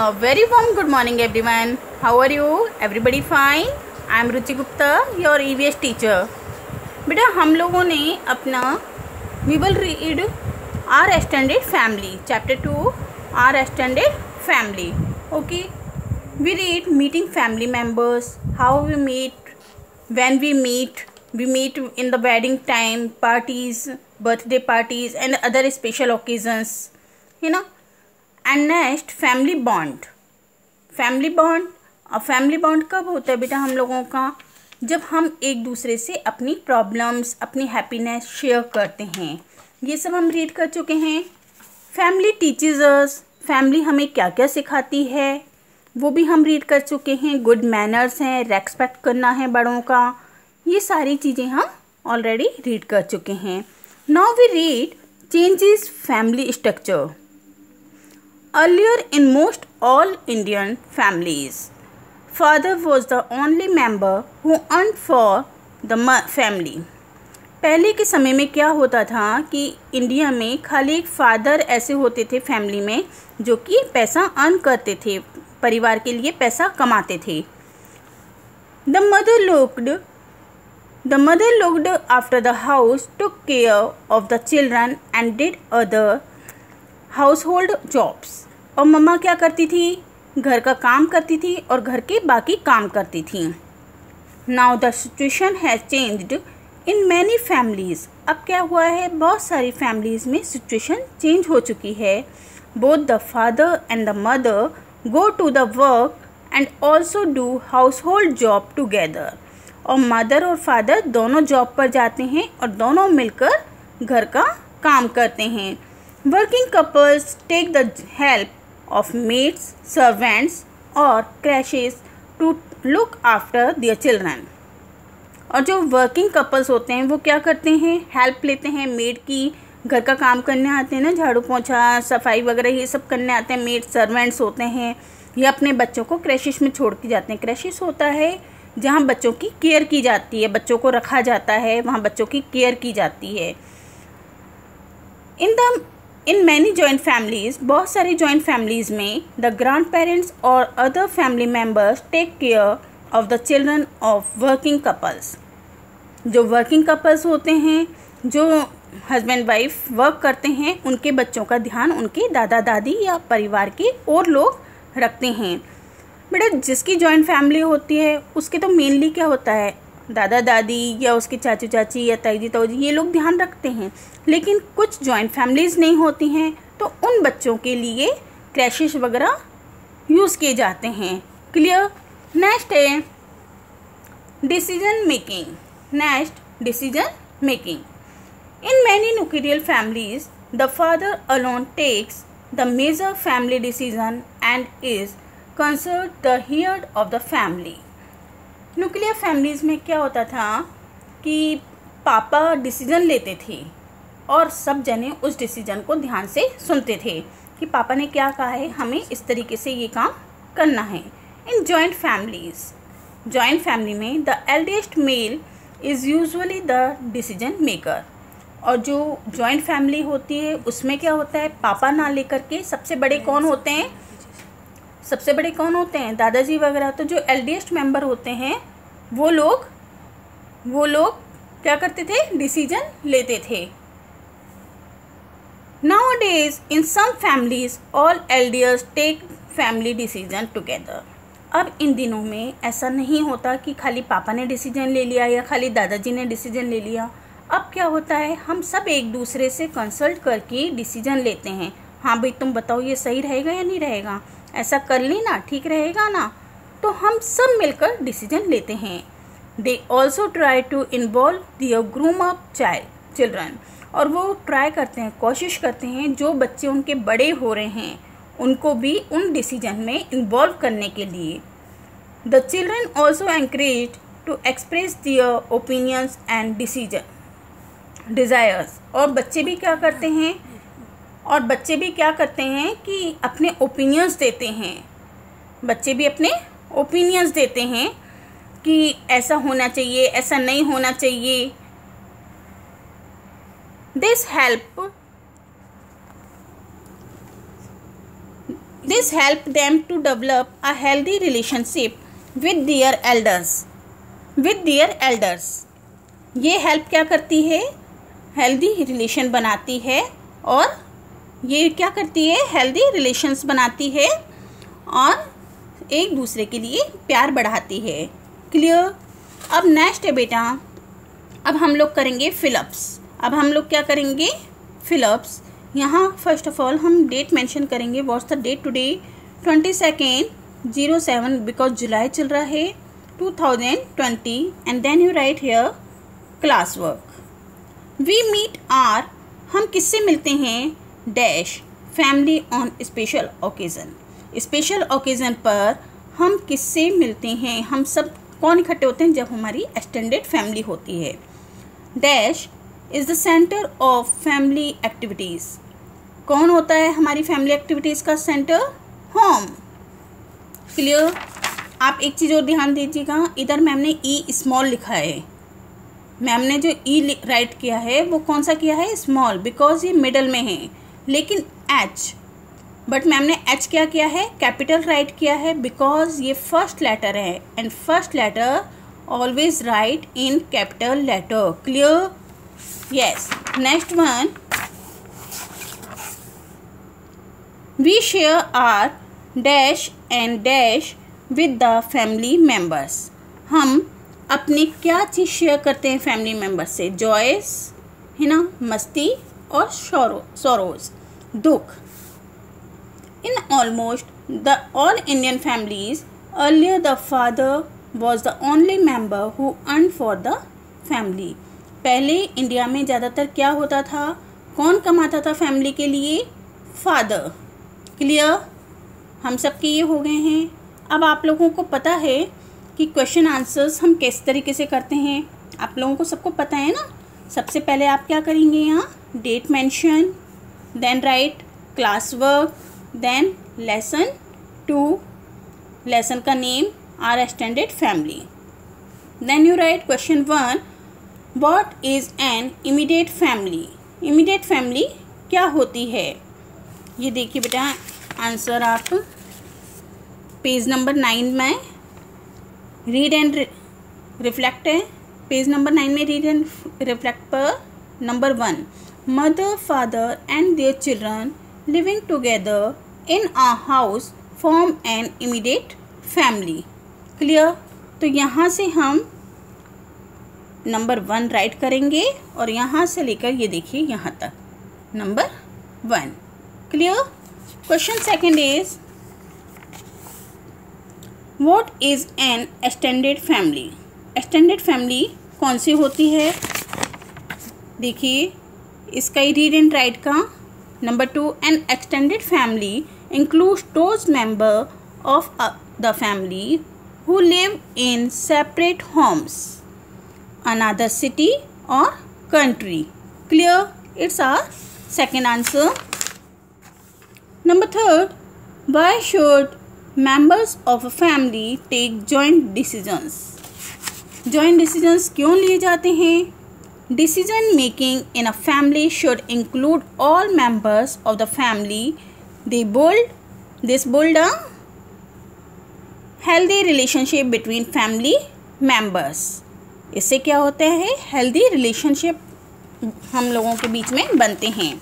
A very warm good morning everyone. How are you? Everybody fine? I am Ruchi Gupta, your EVS teacher. बेटा हम लोगों ने अपना we will read our extended family chapter two our extended family okay we read meeting family members how we meet when we meet we meet in the wedding time parties birthday parties and other special occasions you know and next family bond family bond और family bond कब होता है बेटा हम लोगों का? जब हम एक दूसरे से अपनी प्रॉब्लम्स अपनी हैप्पीनेस शेयर करते हैं। ये सब हम रीड कर चुके हैं। फैमिली टीचर्स फैमिली हमें क्या क्या सिखाती है? वो भी हम रीड कर चुके हैं। गुड मैनर्स हैं रेस्पेक्ट करना है बड़ों का। ये सारी चीज़ें हम ऑलरेडी रीड कर चुके हैं। Now we read changes family structure Earlier in most all Indian families, father was the only member who earned for the family. पहले के समय में क्या होता था कि इंडिया में खाली एक फादर ऐसे होते थे फैमिली में जो कि पैसा अर्न करते थे परिवार के लिए पैसा कमाते थे। The mother looked the mother looked after the house took care of the children and did other household jobs और मम्मा क्या करती थी? घर का काम करती थी और घर के बाकी काम करती थी। Now the situation has changed in many families अब क्या हुआ है? बहुत सारी फैमिलीज़ में सिचुएशन चेंज हो चुकी है। Both the father and the mother go to the work and also do household job together और मदर और फादर दोनों जॉब पर जाते हैं और दोनों मिलकर घर का काम करते हैं। Working couples take the help of maids servants और creches to look after their children और जो वर्किंग कपल्स होते हैं, वो क्या करते हैं? हेल्प लेते हैं मेड की, घर का काम करने आते हैं ना, झाड़ू पोछा, सफ़ाई वगैरह ये सब करने आते हैं मेड सर्वेंट्स होते हैं, या अपने बच्चों को क्रैशिश में छोड़ के जाते हैं। क्रैशिश होता है जहाँ बच्चों की केयर की जाती है, बच्चों को रखा जाता है, वहाँ बच्चों की केयर की जाती है। In the in many joint families बहुत सारी जॉइंट फैमिलीज़ में द ग्रांड पेरेंट्स और other family members take care of the children of working couples जो वर्किंग कपल्स होते हैं, जो हस्बैंड वाइफ वर्क करते हैं, उनके बच्चों का ध्यान उनके दादा दादी या परिवार के और लोग रखते हैं। बेटा जिसकी जॉइंट फैमिली होती है, उसके तो मेनली क्या होता है? दादा, दादी या उसके चाचू, चाची या ताई जी, ताऊ ये लोग ध्यान रखते हैं। लेकिन कुछ जॉइंट फैमिलीज़ नहीं होती हैं तो उन बच्चों के लिए क्रैशिश वगैरह यूज़ किए जाते हैं। क्लियर नेक्स्ट है decision making next decision making in many nuclear families the father alone takes the major family decision and is concert the of the family nuclear families में क्या होता था कि पापा डिसीज़न लेते थे और सब जने उस डिसीज़न को ध्यान से सुनते थे कि पापा ने क्या कहा है हमें इस तरीके से ये काम करना है। In joint families joint family में the eldest male is usually the decision maker और जो जॉइंट फैमिली होती है उसमें क्या होता है? पापा ना लेकर के सबसे बड़े कौन होते हैं? सबसे बड़े कौन होते हैं? दादाजी वगैरह। तो जो एल्डेस्ट मेंबर होते हैं, वो लोग वो लोग क्या करते थे? डिसीज़न लेते थे। Nowadays in some families all elders take family decision together अब इन दिनों में ऐसा नहीं होता कि खाली पापा ने डिसीज़न ले लिया या खाली दादाजी ने डिसीज़न ले लिया। अब क्या होता है? हम सब एक दूसरे से कंसल्ट करके डिसीज़न लेते हैं। हाँ भाई, तुम बताओ, ये सही रहेगा या नहीं रहेगा? ऐसा कर ली ना, ठीक रहेगा ना? तो हम सब मिलकर डिसीज़न लेते हैं। They also try to involve their groom up child children और वो ट्राई करते हैं, कोशिश करते हैं, जो बच्चे उनके बड़े हो रहे हैं, उनको भी उन डिसीज़न में इन्वॉल्व करने के लिए। The children also encourage to express their opinions and decision desires और बच्चे भी क्या करते हैं? और बच्चे भी क्या करते हैं कि अपने ओपिनियंस देते हैं। बच्चे भी अपने ओपिनियंस देते हैं कि ऐसा होना चाहिए, ऐसा नहीं होना चाहिए। This help this help them to develop a healthy relationship with their elders with their elders ये हेल्प क्या करती है? हेल्दी रिलेशन बनाती है और ये क्या करती है? हेल्दी रिलेशंस बनाती है और एक दूसरे के लिए प्यार बढ़ाती है। क्लियर अब नेक्स्ट है बेटा। अब हम लोग करेंगे फिलअप्स अब हम लोग क्या करेंगे? फिलअप्स यहाँ फ़र्स्ट ऑफ़ ऑल हम डेट मेंशन करेंगे। What's the date today twenty second zero seven because जुलाई चल रहा है। Two thousand twenty and then you write here class work we meet our हम किससे मिलते हैं? Dash, family on special occasion. Special occasion पर हम किससे मिलते हैं? हम सब कौन इकट्ठे होते हैं जब हमारी एक्सटेंडेड फैमिली होती है? Dash is the centre of family activities कौन होता है हमारी फैमिली एक्टिविटीज़ का सेंटर होम। क्लियर आप एक चीज़ और ध्यान दीजिएगा। इधर मैम ने ई e स्मॉल लिखा है। मैम ने जो ई e राइट किया है, वो कौन सा किया है? स्मॉल बिकॉज़ ये मिडल में है। लेकिन एच बट मैम ने एच क्या किया है? कैपिटल राइट किया है बिकॉज़ ये फ़र्स्ट लेटर है and first letter always write in capital letter clear yes next one we share our dash and dash with the family members हम अपनी क्या चीज़ शेयर करते हैं फैमिली मेंबर्स से? जॉयस है ना? मस्ती और शोरो सोरोज दुख। In almost the all Indian families, earlier the father was the only member who earned for the family. पहले इंडिया में ज़्यादातर क्या होता था? कौन कमाता था फैमिली के लिए? फादर क्लियर हम सब के ये हो गए हैं। अब आप लोगों को पता है कि क्वेश्चन आंसर्स हम किस तरीके से करते हैं। आप लोगों को सबको पता है ना? सबसे पहले आप क्या करेंगे यहाँ? Date mention then write class work then lesson two lesson का name our extended family then you write question one what is an immediate family immediate family क्या होती है? ये देखिए बेटा आंसर आप. पेज नंबर नाइन में रीड एंड रिफ्लेक्ट है. पेज नंबर नाइन में रीड एंड रिफ्लेक्ट पर number one mother father and their children living together in a house form an immediate family. Clear तो यहाँ से हम नंबर वन राइट करेंगे और यहाँ से लेकर ये देखिए यहाँ तक। Number one clear question second is what is an extended family extended family कौन सी होती है? देखिए इसका ही रीड एंड राइट का। Number two an extended family include those member of the family who live in separate homes another city और country clear it's our second answer number third why should members of a family take joint decisions joint decisions क्यों लिए जाते हैं? Decision making in a family should include all members of the family. They build this build a healthy relationship between family members. इससे क्या होता है healthy relationship हम लोगों के बीच में बनते हैं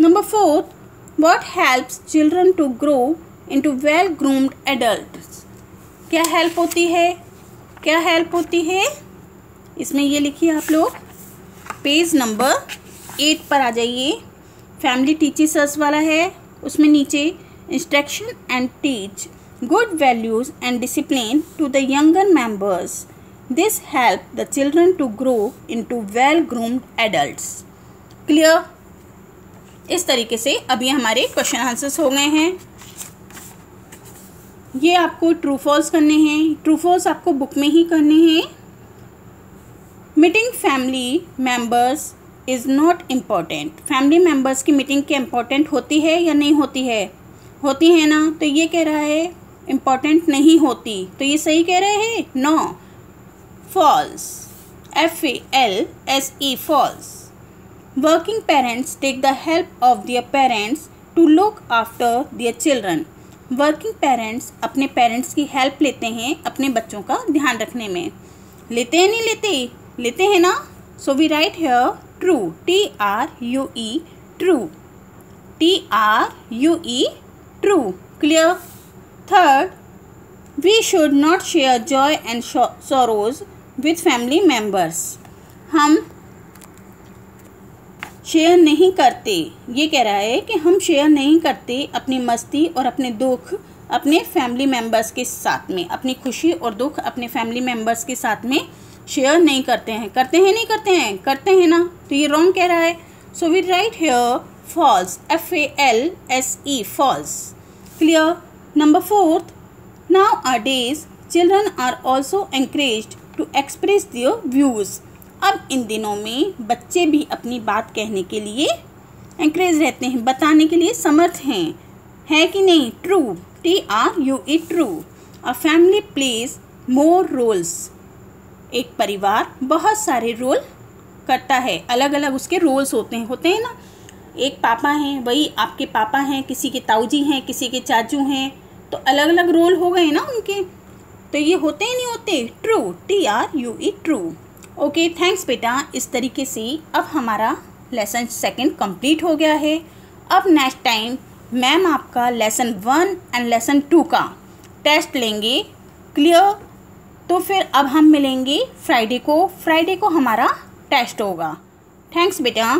number fourth what helps children to grow into well groomed adult क्या हेल्प होती है क्या हेल्प होती है इसमें ये लिखिए आप लोग पेज नंबर एट पर आ जाइए। फैमिली टीचर्स वाला है, उसमें नीचे instruction and teach good values and discipline to the younger members this help the children to grow into well groomed adult clear इस तरीके से अभी हमारे क्वेश्चन आंसर्स हो गए हैं। ये आपको ट्रू फॉल्स करने हैं। ट्रू फॉल्स आपको बुक में ही करने हैं। Meeting family members is not important family members की मीटिंग क्या इंपॉर्टेंट होती है या नहीं होती है? होती है ना? तो ये कह रहा है इंपॉर्टेंट नहीं होती। तो ये सही कह रहे हैं? No false F A L S E false working parents take the help of their parents to look after their children working parents अपने पेरेंट्स की हेल्प लेते हैं अपने बच्चों का ध्यान रखने में। लेते हैं, नहीं लेते? लेते हैं ना? So we write here true T R U E true T R U E true clear third we should not share joy and sorrows with family members हम शेयर नहीं करते। ये कह रहा है कि हम शेयर नहीं करते अपनी मस्ती और अपने दुख अपने फैमिली मेंबर्स के साथ में, अपनी खुशी और दुख अपने फैमिली मेंबर्स के साथ में। शेयर नहीं करते हैं। करते हैं नहीं करते हैं। करते हैं ना। तो ये रॉन्ग कह रहा है। So we write here false F A L S E false clear number fourth now our days children are also encourage to express their views अब इन दिनों में बच्चे भी अपनी बात कहने के लिए एंकरेज रहते हैं। बताने के लिए समर्थ हैं। है कि नहीं? True T R U E true a family plays more roles एक परिवार बहुत सारे रोल करता है। अलग अलग उसके रोल्स होते हैं होते हैं ना? एक पापा हैं, वही आपके पापा हैं, किसी के ताऊजी हैं, किसी के चाचू हैं तो अलग अलग रोल हो गए ना उनके। तो ये होते ही, नहीं होते? True T R U E true okay thanks बेटा, इस तरीके से अब हमारा लेसन सेकंड कंप्लीट हो गया है। अब नेक्स्ट टाइम मैम आपका lesson one and lesson two का टेस्ट लेंगे। क्लियर तो फिर अब हम मिलेंगे फ्राइडे को। फ्राइडे को हमारा टेस्ट होगा। थैंक्स बेटा।